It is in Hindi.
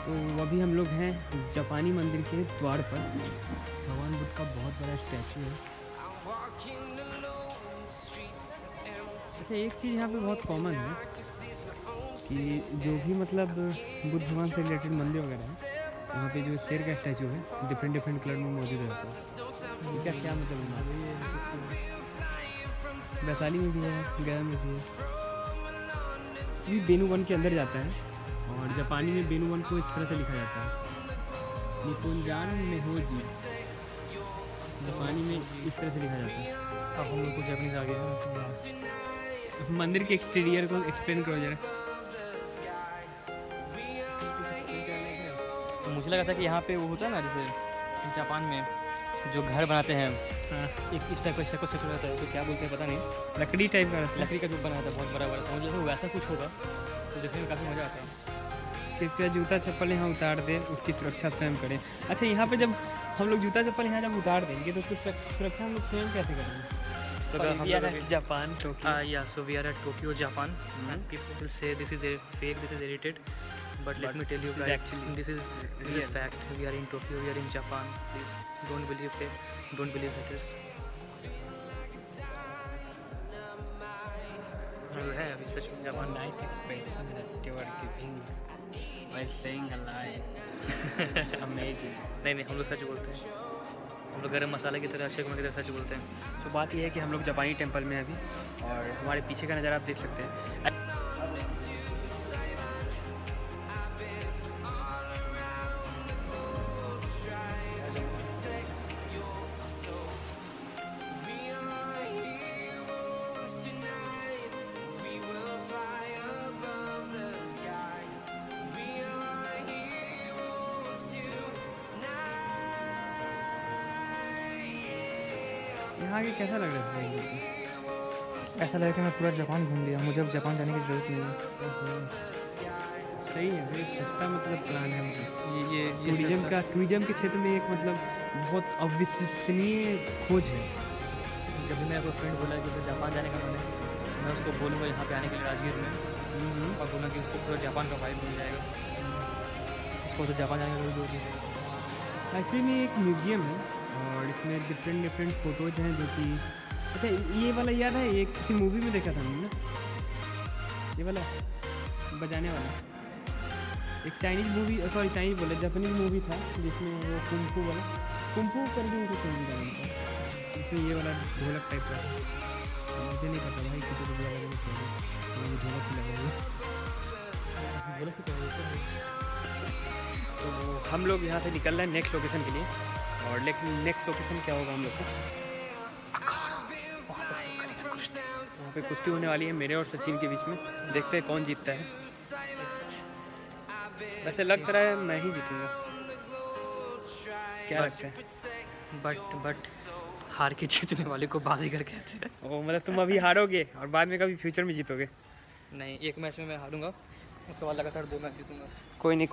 तो अभी हम लोग हैं जापानी मंदिर के द्वार पर। भगवान बुद्ध का बहुत बड़ा स्टैचू है। अच्छा एक चीज़ यहाँ पे बहुत कॉमन है कि जो भी मतलब बुद्ध भगवान से रिलेटेड मंदिर वगैरह है वहाँ पे जो शेर का स्टैचू है डिफरेंट डिफरेंट कलर में मौजूद रहता है। इसका क्या मतलब वैशाली में भी है गया में भी है। ये बेनू वन के अंदर जाता है। और जापानी में बेनू वन को इस तरह से लिखा जाता है। निपुंजान में हो जी जापानी में इस तरह से लिखा जाता है। अब हम लोग को जापानीज आ गया मंदिर के एक्सटीरियर को एक्सप्लेन करो जरा। तो मुझे लगा था कि यहाँ पे वो होता है ना जैसे जापान में जो घर बनाते हैं हाँ। एक इस टाइप का इस टाइप का रहता है तो क्या बोलते हैं पता नहीं। लकड़ी टाइप का लकड़ी का जो बना था बहुत बड़ा बड़ा समझ लो वैसा कुछ होगा तो देखने में काफ़ी मज़ा आता है। कृपया जूता चप्पल यहाँ उतार दें उसकी सुरक्षा स्वयं करें। अच्छा यहाँ पे जब हम लोग जूता चप्पल यहाँ जब उतार देंगे तो उसकी सुरक्षा हम लोग स्वयं कैसे करेंगे? Japan Tokyo. जापान। से this is fake this is edited but let me tell you this is fact we are in Tokyo we are in Japan please don't believe they don't believe that is Japan. नहीं नहीं, हम लोग सच बोलते हैं। हम लोग गर्म मसाले की तरह, अक्षय कुमार की तरह सच बोलते हैं। तो बात यह है कि हम लोग जापानी टेंपल में अभी, और हमारे पीछे का नज़ारा आप देख सकते हैं। यहाँ आगे कैसा लग रहा है ऐसा लगा कि मैं पूरा जापान घूम लिया मुझे अब जापान जाने की ज़रूरत नहीं है। सही है भाई सस्ता मतलब प्लान है मतलब ये ये टूरिज़्म का टूरिज़्म के क्षेत्र में एक मतलब बहुत अविश्वसनीय खोज है। जब भी मेरा कोई फ्रेंड बोला कि उसे जापान जाने का मन है मैं उसको बोलूँगा यहाँ पे आने के लिए राजगीर में। और बोला कि उसको पूरा जापान का वाइब मिल जाएगा। उसको तो जापान जाने का कोई ज़रूरत नहीं है एक्चुअली में एक म्यूज़ियम है। और इसमें डिफरेंट डिफरेंट फ़ोटोज़ हैं जो कि अच्छा ये वाला याद है? ये किसी मूवी में देखा था हमने ना? ये वाला, बजाने वाला। एक चाइनीज़ मूवी सॉरी चाइनीज़ बोले जापानीज मूवी था, जिसमें वो कुम्फू वाला। कुम्फू कर भी उनको मूवी का नाम था। इसमें ये वाला ढोलक टाइप का मुझे नहीं पता भाई, किसी ढोलक लगा हुआ। बोला कि क्या तो हम लोग यहाँ से निकल रहे हैं नेक्स्ट लोकेशन के लिए। और लेकिन नेक्स्ट लोकेशन क्या होगा हम लोग को? वहाँ पे कुश्ती होने वाली है मेरे और सचिन के बीच में। देखते हैं कौन जीतता है। वैसे लग रहा है मैं ही जीतूँगा। क्या लगता है? बट बट हार के जीतने वाले को बाजीगर कहते हैं। ओ मतलब तुम अभी हारोगे और बाद में कभी फ्यूचर में जीतोगे। नहीं एक मैच में मैं हारूँगा। उसके बाद लगातार दो मैच जीतूँगा। कोई नहीं